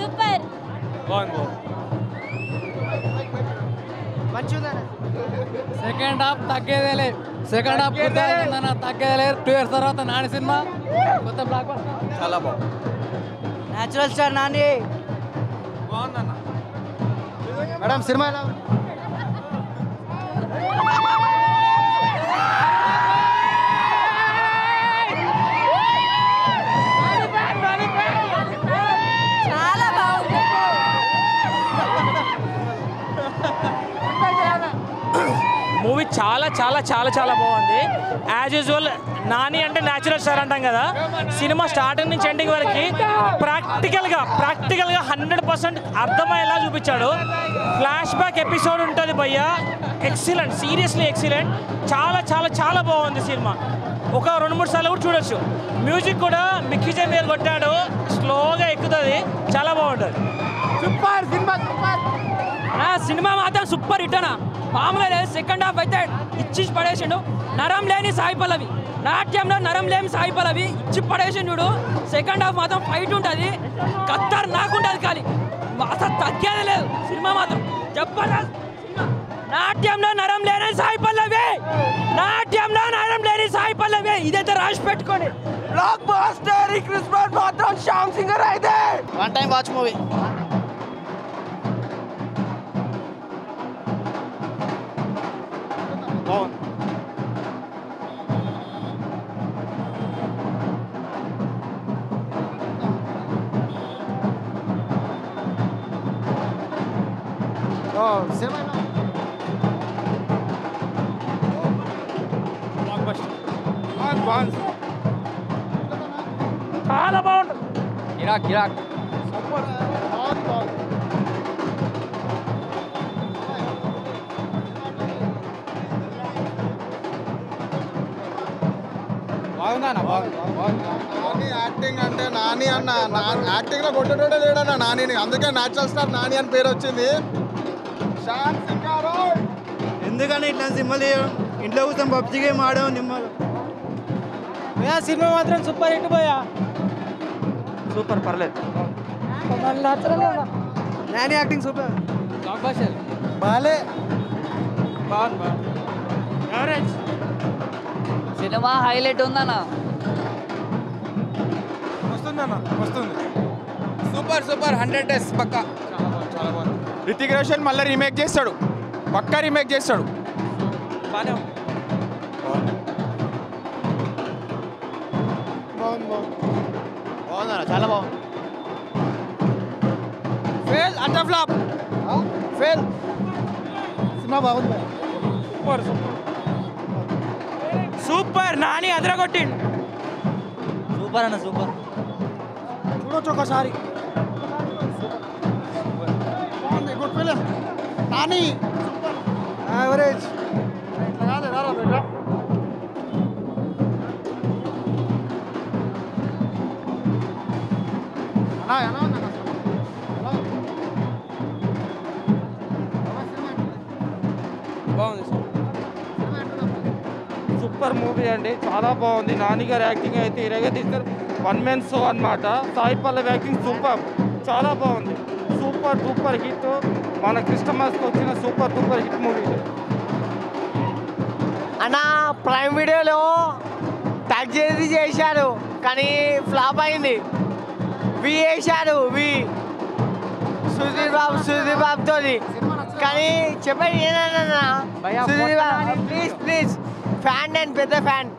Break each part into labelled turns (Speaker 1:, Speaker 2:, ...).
Speaker 1: Super.
Speaker 2: బాగుంది.
Speaker 3: Second half తగ్గేదే లేదు. సెకండ్ హాఫ్ తగ్గేదే లేదు. టూ ఇయర్స్ తర్వాత నాని సినిమా. కొత్త బ్లాక్
Speaker 2: చాలా బాగుంది.
Speaker 4: Natural star Nani.
Speaker 2: బాగుందన్న.
Speaker 5: మేడం సినిమా ఎలా
Speaker 1: చాలా
Speaker 6: చాలా చాలా చాలా బాగుంది. యాజ్ యూజువల్ నాని అంటే న్యాచురల్ స్టార్ అంటాం కదా. సినిమా స్టార్టింగ్ నుంచి ఎండింగ్ వరకు ప్రాక్టికల్గా ప్రాక్టికల్గా హండ్రెడ్ పర్సెంట్ అర్థమయ్యేలా చూపించాడు. ఫ్లాష్ బ్యాక్ ఎపిసోడ్ ఉంటుంది భయ్య. ఎక్సలెంట్ సీరియస్లీ ఎక్సలెంట్ చాలా చాలా చాలా బాగుంది సినిమా. ఒక రెండు మూడు సార్లు కూడా చూడొచ్చు. మ్యూజిక్ కూడా మిక్కీ జమీర్ కొట్టాడు. స్లోగా ఎక్కుతుంది. చాలా బాగుంటుంది.
Speaker 5: సినిమా
Speaker 4: మాత్రం సూపర్ హిట్ అన్న. మామూలుగా లేదు సెకండ్ హాఫ్ అయితే ఇచ్చి పడేసిండు. నరం లేని సాయి పల్లవి. నాట్యంలో నరం లేని సాయి పల్లవి ఇచ్చి పడేసిండు సెకండ్ హాఫ్ మాత్రం ఫైట్ ఉంటుంది. కత్తర్ నాకుంటుంది కానీ అసలు తగ్గేదే లేదు సినిమా మాత్రం. జబర్దస్త్. నాట్యంలో నరం లేని సాయి పల్లవి. నాట్యంలో నరం లేని సాయి పల్లవి. ఇదైతే రాసి పెట్టుకోండి బ్లాక్ బాస్టర్ ఈ క్రిస్మస్ మాత్రం శ్యామ్ సింగర్ అయితే.
Speaker 5: వన్ టైం వాచ్ మూవీ సినిమా ఎలా ఉంది?
Speaker 2: బాగుంది
Speaker 6: చాలా బాగుంటుంది
Speaker 3: ఇరాక్ ఇరాక్
Speaker 5: బాగుంది, బాగుంది.
Speaker 2: బాగుందన్న బాగుంది బాగుంది
Speaker 7: నాని యాక్టింగ్ అంటే నాని అన్న నా- యాక్టింగ్లో కొట్టేటోడే లేడన్న నానిని అందుకే న్యాచురల్ స్టార్ నాని అని పేరు వచ్చింది
Speaker 5: ఎందుకని ఇట్లా సినిమాలు? ఇంట్లో కూర్చొని పబ్జి గేమ్ ఆడాం నిమ్మలు.
Speaker 4: సినిమా మాత్రం సూపర్ హిట్ పోయా.
Speaker 5: సూపర్ పర్లేదు. Nani acting super.
Speaker 3: Block buster
Speaker 5: బాలే
Speaker 6: ఎవరేజ్
Speaker 4: సినిమా హైలైట్ ఉందన్న.
Speaker 2: వస్తుందన్న వస్తుంది. Super super. హండ్రెడ్ డేస్ పక్కా. చాలా బాగుంది చాలా బాగుంది. రితిక్ రోషన్ మళ్ళీ రీమేక్ చేస్తాడు. పక్కా రీమేక్ చేస్తాడు.
Speaker 5: బాగుందన్న చాలా బాగుంది.
Speaker 6: ఫెయిల్ అట్ట ఫ్లాప్
Speaker 5: ఫెయిల్ సినిమా బాగుంది.
Speaker 6: సూపర్ సూపర్ సూపర్ నాని అదరగొట్టిండు.
Speaker 4: సూపర్ అన్న సూపర్.
Speaker 5: చూడొచ్చు ఒకసారి. కానీ యావరేజ్ ఇట్లా బిడ్డ అన్నా ఎలా
Speaker 6: బాగుంది సూపర్ మూవీ అండి. చాలా బాగుంది. నాని యాక్టింగ్ అయితే ఇరగా తీస్తారు వన్ మెన్ షో అన్నమాట. Sai Pallavi acting super. చాలా బాగుంది. సూపర్ సూపర్ హిట్ మన క్రిస్టమస్కి వచ్చిన సూపర్ సూపర్ హిట్ మూవీ.
Speaker 4: అన్న ప్రైమ్ వీడియోలో ట్యాగ్ చేసి చేశారు కానీ ఫ్లాప్ అయింది. వి వేశారు వి. సుధీర్ బాబు సుధీర్ బాబుతో కానీ చెప్పండి ఏనన్నా Sudheer Babu please please fan నేను పెద్ద ఫ్యాన్.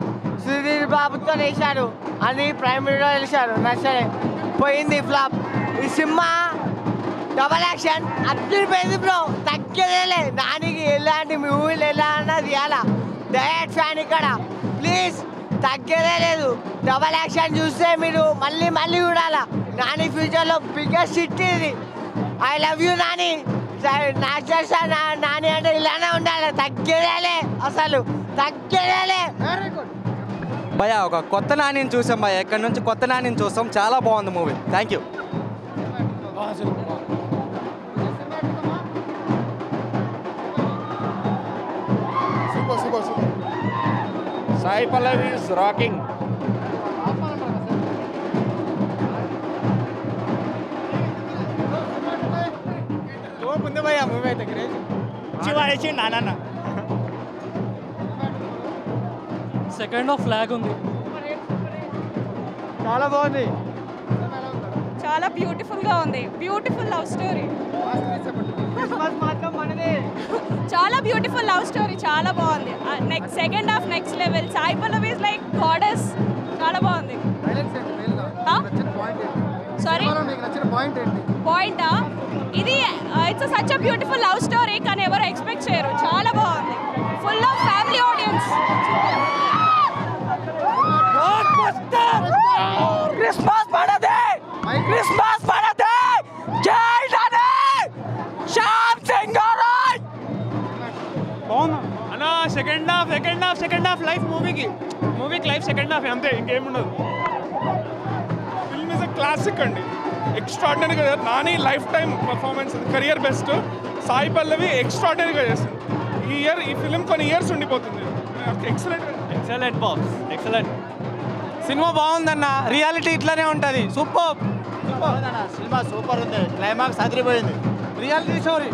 Speaker 4: సుధీర్ బాబుతో వేశారు అని ప్రైమ్ వీడియో వేశారు. నచ్చలే. పోయింది ఫ్లాప్. ఈ సినిమా డబల్ యాక్షన్ అట్లిపోయింది బ్రో తగ్గేదేలే. దానికి ఎలాంటి మూవీలు ఎలా అన్నది తీయాలా డైరెక్ట్ ఫ్యాన్ ఇక్కడ ప్లీజ్ తగ్గేదే లేదు. డబల్ యాక్షన్ చూస్తే మీరు మళ్ళీ మళ్ళీ చూడాలా. నాని ఫ్యూచర్లో బిగ్గెస్ట్ హిట్ ఇది. I love you Nani. National star నా- నాని అంటే ఇలానే ఉండాలి. తగ్గేదేలే అసలు. తగ్గేదేలే.
Speaker 3: భయ ఒక కొత్త నానిని చూసాం భయ ఎక్కడి నుంచి కొత్త నానిని చూస్తాం చాలా బాగుంది movie thank you
Speaker 6: Sai Pallavi is rocking
Speaker 3: second half flag ఉంది.
Speaker 4: చాలా బాగుంది.
Speaker 1: చాలా బ్యూటిఫుల్గా ఉంది. బ్యూటిఫుల్ లవ్ స్టోరీ చాలా బ్యూటిఫుల్ లవ్ స్టోరీ చాలా బాగుంది. Next second half next level Sai Pallavi is like goddess చాలా బాగుంది. సారీ పాయింటా ఇది it's such a beautiful love story కానీ ఎవరు ఎక్స్పెక్ట్ చేయరు. చాలా బాగుంది. Full of family audience
Speaker 4: Christmas Christmas మనదే జై నాని శ్యామ్ సింగరాయ్
Speaker 2: అన్న second half second half second half life మూవీకి మూవీకి లైఫ్ సెకండ్ హాఫ్ అంతే ఇంకేం ఉండదు. ఫిల్మ్ ఇస్ అ క్లాసిక్ అండి. ఎక్స్ట్రాడినరీగా Nani life time performance career best Sai Pallavi ఎక్స్ట్రాడినరీగా చేస్తుంది ఈ ఇయర్ ఈ ఫిలిం కొన్ని ఇయర్స్ ఉండిపోతుంది. Excellent
Speaker 3: excellent box excellent
Speaker 4: cinema బాగుందన్న. రియాలిటీ ఇట్లానే ఉంటది. సూపర్
Speaker 5: సినిమా సూపర్ ఉంది. క్లైమాక్స్ అదిరిపోయింది.
Speaker 4: రియాలిటీ స్టోరీ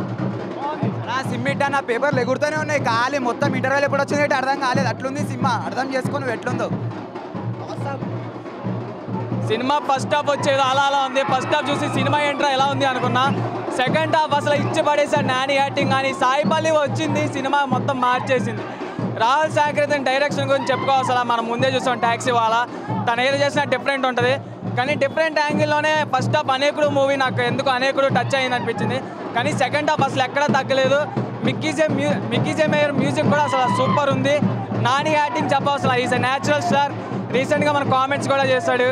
Speaker 8: నా సిమ్మిట్ నా పేపర్లు ఎగురుతూనే ఉన్నాయి. ఖాళీ మొత్తం ఇంటర్వెల్ ఎప్పుడు వచ్చింది ఏంటి అర్థం కాలేదు. అట్లుంది సినిమా. అర్థం చేసుకొని ఎట్లుందో.
Speaker 3: సినిమా ఫస్ట్ హాఫ్ వచ్చేది అలా అలా ఉంది. ఫస్ట్ హాఫ్ చూసి సినిమా ఏంట్రా ఎలా ఉంది అనుకున్నా. సెకండ్ హాఫ్ అసలు ఇచ్చి పడేసాడు నాని యాక్టింగ్ కానీ సాయి పల్లి వచ్చింది. సినిమా మొత్తం మార్చేసింది. రాహుల్ సాంకృతిని డైరెక్షన్ గురించి చెప్పుకోవాల్సిన మనం ముందే చూసాం ట్యాక్సీ వాళ్ళ. తను ఏది చేసినా డిఫరెంట్ ఉంటుంది. కానీ డిఫరెంట్ యాంగిల్లోనే ఫస్ట్ హాఫ్ అనేకుడు మూవీ నాకు ఎందుకు అనేకుడు టచ్ అయింది అనిపించింది కానీ సెకండ్ హాఫ్ అసలు ఎక్కడా తగ్గలేదు. మిక్కీజే మ్యూ మిక్కీజే మేయర్ మ్యూజిక్ కూడా అసలు సూపర్ ఉంది. నాని యాక్టింగ్ చెప్పవసరం ఈజ్ ఎ న్యాచురల్ స్టార్ రీసెంట్గా మన కామెంట్స్ కూడా చేస్తాడు.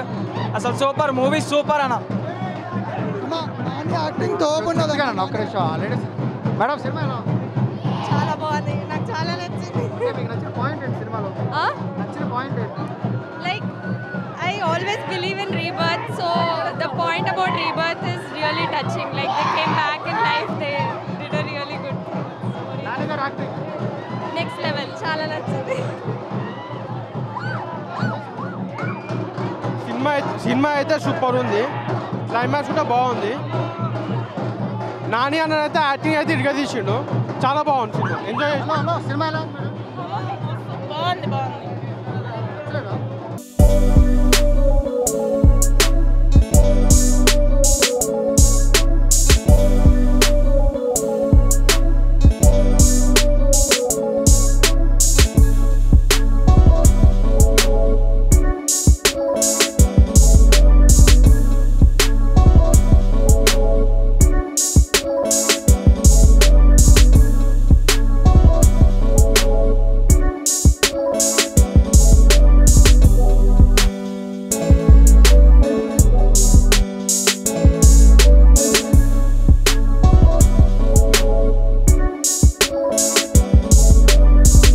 Speaker 3: అసలు సూపర్ మూవీ సూపర్ అన్న.
Speaker 5: ఒక్క నిమిషం ఆల్రెడీ మేడం సినిమా ఎలా ఉంది?
Speaker 1: చాలా బాగుంది. నాకు చాలా నచ్చింది.
Speaker 5: ఓకే, మీకు నచ్చిన పాయింట్ ఏంటి సినిమాలో? నచ్చిన పాయింట్ ఏంటి?
Speaker 1: Like I always believe in rebirth, so the point about rebirth is really touching. Like they came back in life, they did a really good story. Next level, చాలా నచ్చింది
Speaker 4: cinema అయితే- cinema అయితే super ఉంది climax కూడా బాగుంది నాని అన్న అయితే acting అయితే ఇటుగా తీసిండు చాలా బాగుంది సినిమా ఎంజాయ్ చేసిన
Speaker 5: సినిమా ఎలా ఉంది మేడం
Speaker 1: బాగుంది బాగుంది